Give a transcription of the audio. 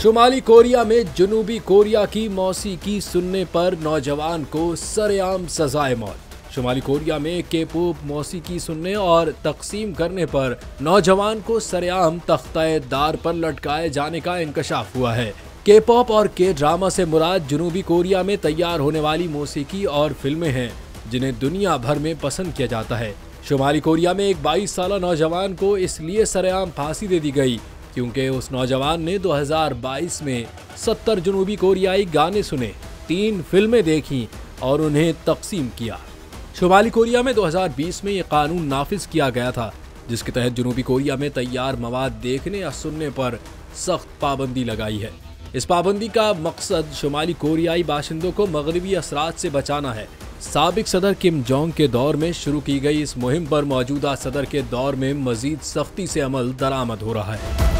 शुमाली Korea में जनूबी Korea की मौसीकी सुनने पर नौजवान को सरेआम सजाए मौत। शुमाली कोरिया में के पॉप मौसीकी सुनने और तकसीम करने पर नौजवान को सरेआम तख्ते दार पर लटकाए जाने का इंकशाफ हुआ है। के पॉप और के ड्रामा से मुराद जनूबी कोरिया में तैयार होने वाली मौसीकी और फ़िल्में हैं, जिन्हें दुनिया भर में पसंद किया जाता है। शुमाली कोरिया में एक 22 साल नौजवान को इसलिए सरेआम फांसी दे दी गई क्योंकि उस नौजवान ने 2022 में 70 जनूबी कोरियाई गाने सुने, तीन फ़िल्में देखी और उन्हें तकसीम किया। शुमाली कोरिया में 2020 में ये कानून नाफिज किया गया था, जिसके तहत जनूबी कोरिया में तैयार मवाद देखने या सुनने पर सख्त पाबंदी लगाई है। इस पाबंदी का मकसद शुमाली कोरियाई बाशिंदों को मगरबी असरात से बचाना है। सबक सदर किम जोंग के दौर में शुरू की गई इस मुहिम पर मौजूदा सदर के दौर में मजीद सख्ती से अमल दरामद हो रहा है।